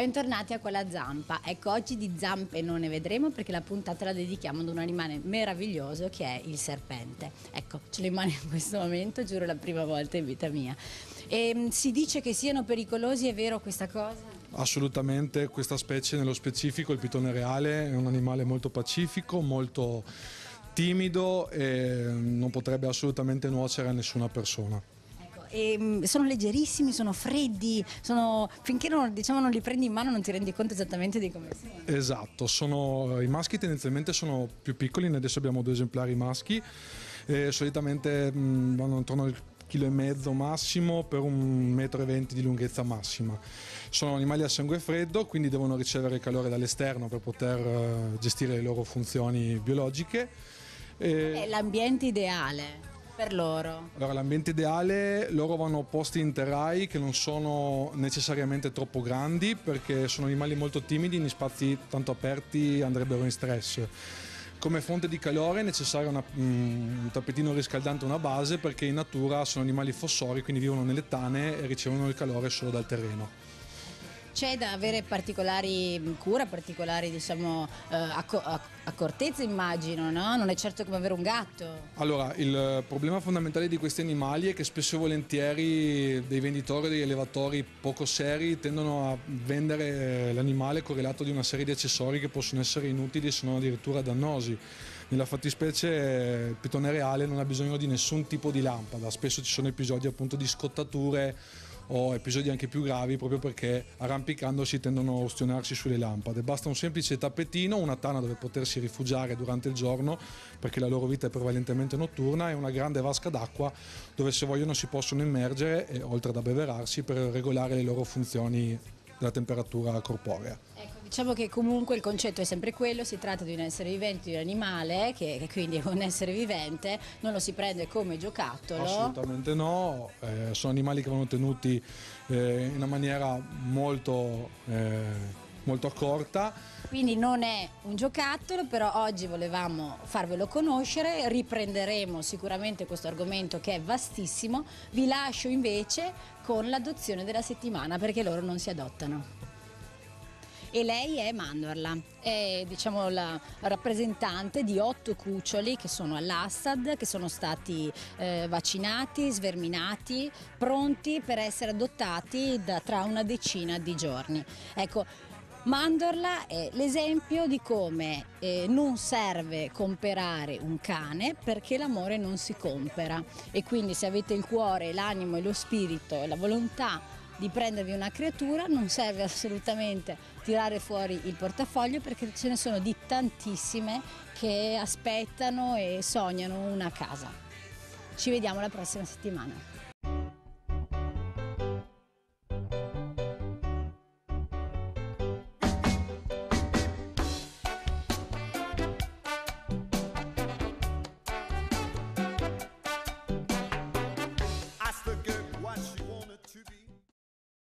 Bentornati a quella zampa. Ecco, oggi di zampe non ne vedremo perché la puntata la dedichiamo ad un animale meraviglioso che è il serpente. Ecco, ce in mano in questo momento, giuro la prima volta in vita mia. E, mm, si dice che siano pericolosi, è vero questa cosa? Assolutamente, questa specie nello specifico, il pitone reale, è un animale molto pacifico, molto timido e non potrebbe assolutamente nuocere a nessuna persona. E mm, sono leggerissimi, sono freddi, sono, finché non, diciamo, non, li prendi in mano non ti rendi conto esattamente di come sono. Esatto, sono, i maschi tendenzialmente sono più piccoli, noi adesso abbiamo due esemplari maschi, e solitamente mh, vanno intorno al chilo e mezzo massimo per un metro e venti di lunghezza massima. Sono animali a sangue freddo, quindi devono ricevere calore dall'esterno per poter uh, gestire le loro funzioni biologiche. E... È l'ambiente ideale per loro? Allora, l'ambiente ideale, loro vanno posti in terrai che non sono necessariamente troppo grandi perché sono animali molto timidi, in spazi tanto aperti andrebbero in stress. Come fonte di calore è necessario una, mm, un tappetino riscaldante, una base, perché in natura sono animali fossori, quindi vivono nelle tane e ricevono il calore solo dal terreno. C'è da avere particolari cura, particolari diciamo, eh, accortezze immagino, no? Non è certo come avere un gatto. Allora, il problema fondamentale di questi animali è che spesso e volentieri dei venditori, degli allevatori poco seri tendono a vendere l'animale correlato di una serie di accessori che possono essere inutili se non addirittura dannosi. Nella fattispecie il pitone reale non ha bisogno di nessun tipo di lampada, spesso ci sono episodi appunto di scottature o episodi anche più gravi proprio perché arrampicandosi tendono a ustionarsi sulle lampade. Basta un semplice tappetino, una tana dove potersi rifugiare durante il giorno perché la loro vita è prevalentemente notturna e una grande vasca d'acqua dove se vogliono si possono immergere e oltre ad abbeverarsi per regolare le loro funzioni della temperatura corporea. Ecco, diciamo che comunque il concetto è sempre quello, si tratta di un essere vivente, di un animale che, che quindi è un essere vivente, non lo si prende come giocattolo. Assolutamente no, eh, sono animali che vanno tenuti eh, in una maniera molto... Eh, molto accorta. Quindi non è un giocattolo, però oggi volevamo farvelo conoscere, riprenderemo sicuramente questo argomento che è vastissimo, vi lascio invece con l'adozione della settimana perché loro non si adottano e lei è Mandorla, è diciamo, la rappresentante di otto cuccioli che sono all'Assad, che sono stati eh, vaccinati, sverminati, pronti per essere adottati da, tra una decina di giorni. Ecco, Mandorla è l'esempio di come eh, non serve comprare un cane perché l'amore non si compera e quindi se avete il cuore, l'animo e lo spirito e la volontà di prendervi una creatura non serve assolutamente tirare fuori il portafoglio perché ce ne sono di tantissime che aspettano e sognano una casa. Ci vediamo la prossima settimana.